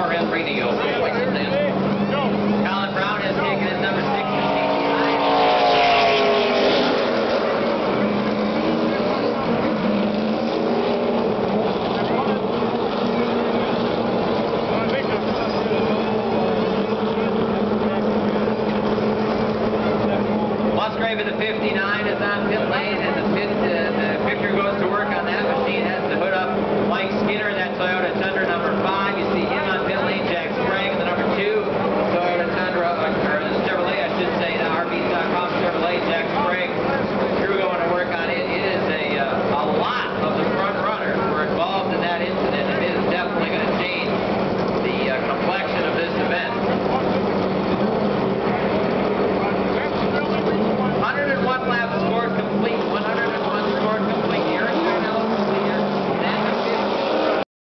WRM Radio. Brown his number six. Musgrave in the 59 is on pit lane. Data, RBs.com, Chevrolet, Jack